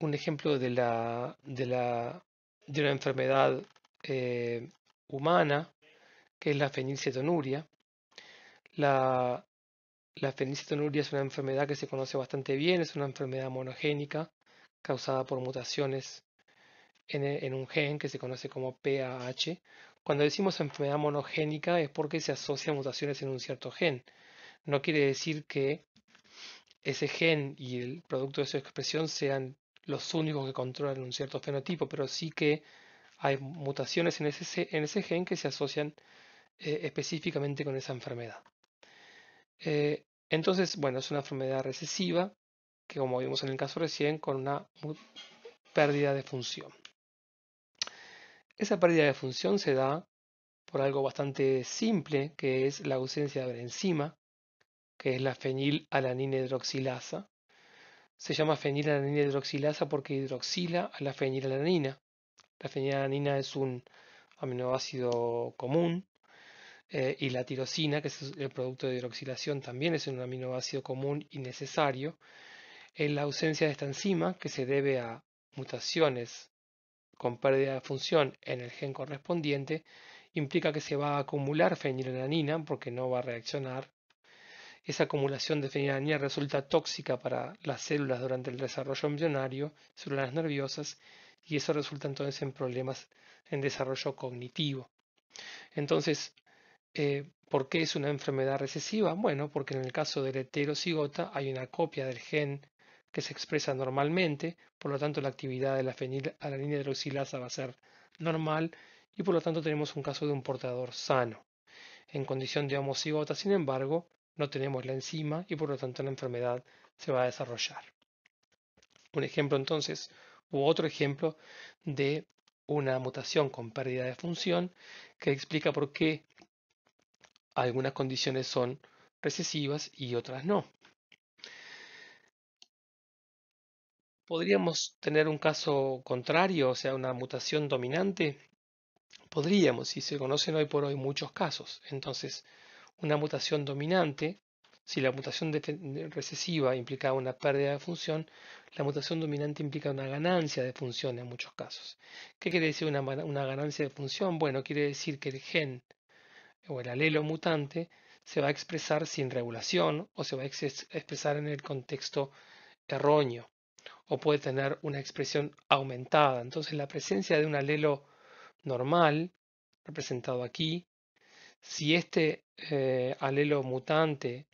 un ejemplo de, la, de, la, de una enfermedad eh, humana, que es la fenilcetonuria. La, la fenilcetonuria es una enfermedad que se conoce bastante bien, es una enfermedad monogénica causada por mutaciones en, en, un gen que se conoce como PAH. Cuando decimos enfermedad monogénica es porque se asocia mutaciones en un cierto gen. No quiere decir que ese gen y el producto de su expresión sean los únicos que controlan un cierto fenotipo, pero sí que hay mutaciones en ese, en ese gen que se asocian eh, específicamente con esa enfermedad. Eh, entonces, bueno, es una enfermedad recesiva que, como vimos en el caso recién, con una pérdida de función. Esa pérdida de función se da por algo bastante simple, que es la ausencia de una enzima, que es la fenilalanina hidroxilasa, se llama fenilalanina hidroxilasa porque hidroxila a la fenilalanina. La fenilalanina es un aminoácido común eh, y la tirosina, que es el producto de hidroxilación, también es un aminoácido común y necesario. En la ausencia de esta enzima, que se debe a mutaciones con pérdida de función en el gen correspondiente, implica que se va a acumular fenilalanina porque no va a reaccionar esa acumulación de fenilalanina resulta tóxica para las células durante el desarrollo embrionario, células nerviosas, y eso resulta entonces en problemas en desarrollo cognitivo. Entonces, eh, ¿por qué es una enfermedad recesiva? Bueno, porque en el caso del heterocigota hay una copia del gen que se expresa normalmente, por lo tanto la actividad de la fenilalanina hidroxilasa va a ser normal y por lo tanto tenemos un caso de un portador sano. En condición de homocigota, sin embargo, no tenemos la enzima y por lo tanto la enfermedad se va a desarrollar. Un ejemplo entonces, u otro ejemplo de una mutación con pérdida de función que explica por qué algunas condiciones son recesivas y otras no. ¿Podríamos tener un caso contrario, o sea, una mutación dominante? Podríamos, y se conocen hoy por hoy muchos casos. Entonces, una mutación dominante, si la mutación recesiva implica una pérdida de función, la mutación dominante implica una ganancia de función en muchos casos. ¿Qué quiere decir una, una ganancia de función? Bueno, quiere decir que el gen o el alelo mutante se va a expresar sin regulación o se va a expresar en el contexto erróneo o puede tener una expresión aumentada. Entonces la presencia de un alelo normal, representado aquí, si este eh, alelo mutante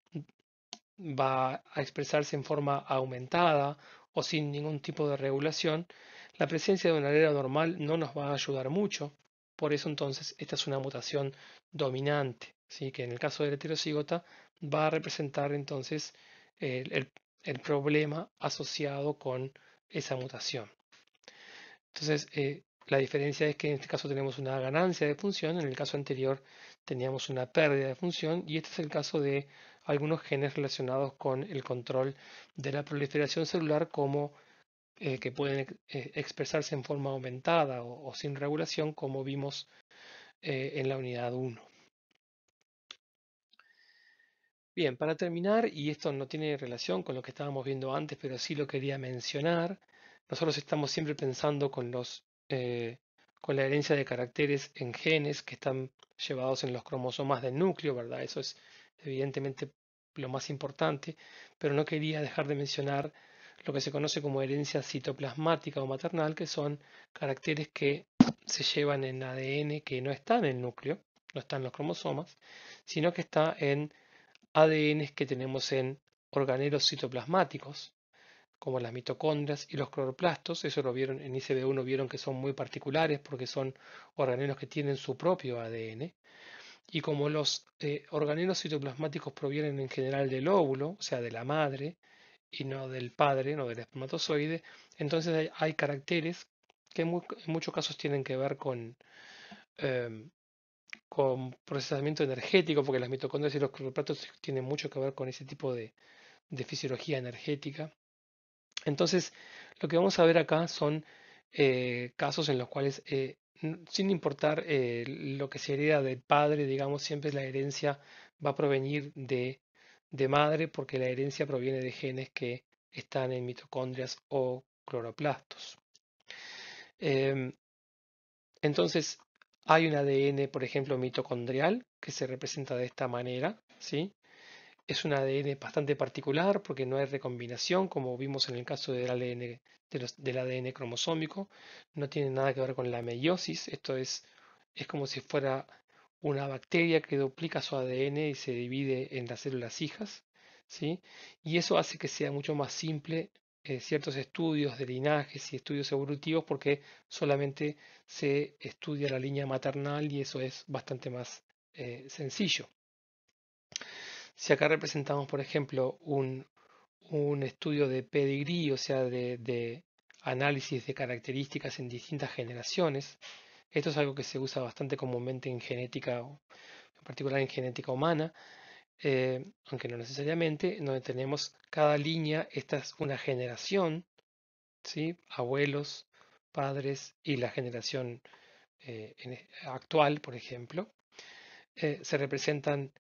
va a expresarse en forma aumentada o sin ningún tipo de regulación, la presencia de un alelo normal no nos va a ayudar mucho. Por eso entonces esta es una mutación dominante, ¿sí? que en el caso de la heterocigota va a representar entonces el, problema asociado con esa mutación. Entonces, eh, la diferencia es que en este caso tenemos una ganancia de función, en el caso anterior teníamos una pérdida de función y este es el caso de algunos genes relacionados con el control de la proliferación celular como eh, que pueden eh, expresarse en forma aumentada o, sin regulación como vimos eh, en la unidad 1. Bien, para terminar, y esto no tiene relación con lo que estábamos viendo antes, pero sí lo quería mencionar, nosotros estamos siempre pensando con, los, con la herencia de caracteres en genes que están llevados en los cromosomas del núcleo, ¿verdad? Eso es evidentemente lo más importante, pero no quería dejar de mencionar lo que se conoce como herencia citoplasmática o maternal, que son caracteres que se llevan en ADN que no está en el núcleo, no está en los cromosomas, sino que está en ADN que tenemos en organelos citoplasmáticos, como las mitocondrias y los cloroplastos. Eso lo vieron en ICB1, vieron que son muy particulares porque son organelos que tienen su propio ADN. Y como los eh, organelos citoplasmáticos provienen en general del óvulo, o sea, de la madre, y no del padre, no del espermatozoide, entonces hay, caracteres que en, muchos casos tienen que ver em, con procesamiento energético, porque las mitocondrias y los cloroplastos tienen mucho que ver con ese tipo de, fisiología energética. Entonces, lo que vamos a ver acá son eh, casos en los cuales eh, sin importar eh, lo que se hereda del padre, digamos, siempre la herencia va a provenir de, madre porque la herencia proviene de genes que están en mitocondrias o cloroplastos. Em, entonces, hay un ADN, por ejemplo, mitocondrial que se representa de esta manera, ¿sí? Es un ADN bastante particular porque no hay recombinación, como vimos en el caso del ADN, del ADN cromosómico. No tiene nada que ver con la meiosis. Esto es, es como si fuera una bacteria que duplica su ADN y se divide en las células hijas. ¿sí? Y eso hace que sea mucho más simple eh, ciertos estudios de linajes y estudios evolutivos porque solamente se estudia la línea maternal y eso es bastante más eh, sencillo. Si acá representamos, por ejemplo, un, estudio de pedigrí, o sea, de, análisis de características en distintas generaciones, esto es algo que se usa bastante comúnmente en genética, en particular en genética humana, eh, aunque no necesariamente, donde tenemos cada línea, esta es una generación, ¿sí? abuelos, padres y la generación eh, actual, por ejemplo, eh, se representan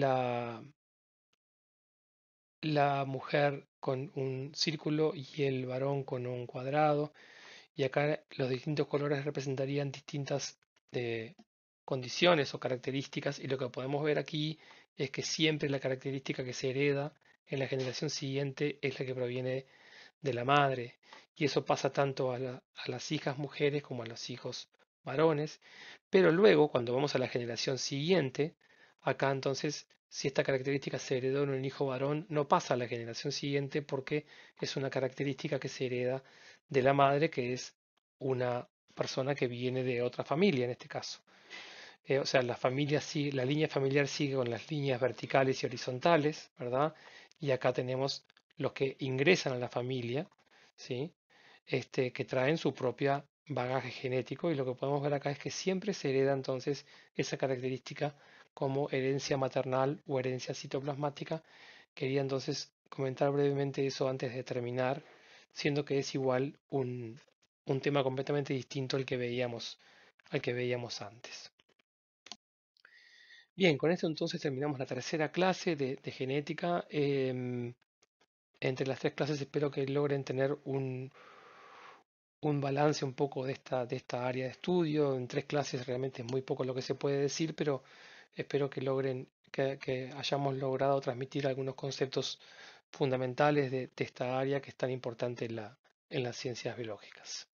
la, la mujer con un círculo y el varón con un cuadrado. Y acá los distintos colores representarían distintas eh, condiciones o características. Y lo que podemos ver aquí es que siempre la característica que se hereda en la generación siguiente es la que proviene de la madre. Y eso pasa tanto a, a las hijas mujeres como a los hijos varones. Pero luego, cuando vamos a la generación siguiente, Acá entonces si esta característica se heredó en un hijo varón, no pasa a la generación siguiente porque es una característica que se hereda de la madre, que es una persona que viene de otra familia en este caso. Eh, o sea, la, familia la línea familiar sigue con las líneas verticales y horizontales, ¿verdad? Y acá tenemos los que ingresan a la familia, ¿sí? Este, que traen su propia bagaje genético y lo que podemos ver acá es que siempre se hereda entonces esa característica como herencia maternal o herencia citoplasmática. Quería entonces comentar brevemente eso antes de terminar, siendo que es igual un, un tema completamente distinto al que veíamos, al que veíamos antes. Bien, con esto entonces terminamos la tercera clase de, genética. Em, entre las tres clases espero que logren tener un, un balance un poco de esta, de esta área de estudio. En tres clases realmente es muy poco lo que se puede decir, pero espero que logren, que, hayamos logrado transmitir algunos conceptos fundamentales de, esta área que es tan importante en, la, en las ciencias biológicas.